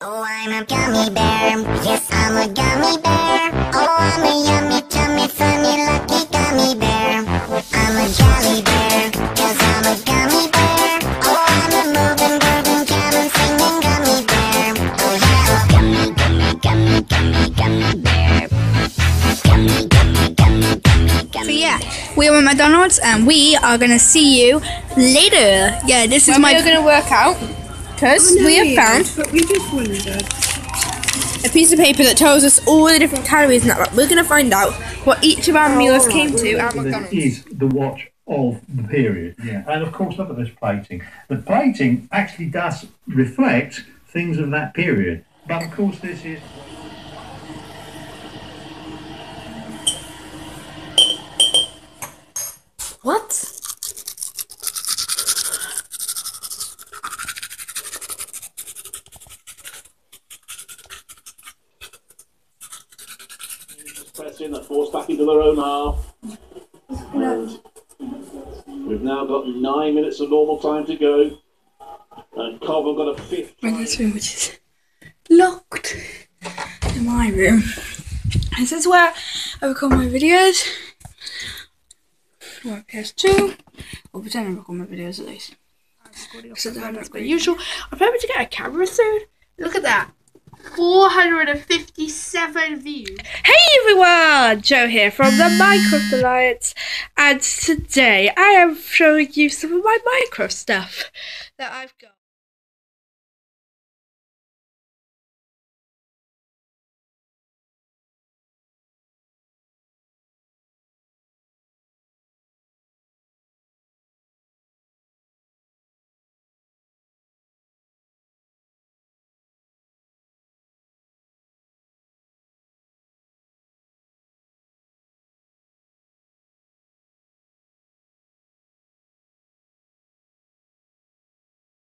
Oh, I'm a gummy bear. Yes, I'm a gummy bear. Oh, I'm a yummy, tummy, funny, lucky gummy bear. I'm a jelly bear. Cause I'm a gummy bear. Oh, I'm a moving, grooving, jamming, singing gummy bear. Oh, yeah. Gummy, gummy, gummy, gummy, gummy bear. Gummy, gummy, gummy, gummy, gummy. So yeah, we're at McDonald's and we are gonna see you later. Yeah, this is my. we're going to work out because oh, we have found But we just wondered. Uh, a piece of paper that tells us all the different calories in that. But we're going to find out what each of our meals oh, came to at This McDonald's. is the watch of the period. Yeah. And of course, look at this plating. The plating actually does reflect things of that period. But of course, this is. What? Pressing that force back into their own half. And we've now got nine minutes of normal time to go. And Cobb have got a fifth. my next room, which is locked in my room. This is where I record my videos. Or PS2. Or pretend I record my videos at least. So that that's my usual. I'm hoping to get a camera soon. Look at that. 457 views. Hey everyone! Joe here from the Minecraft Alliance, and today I am showing you some of my Minecraft stuff that I've got.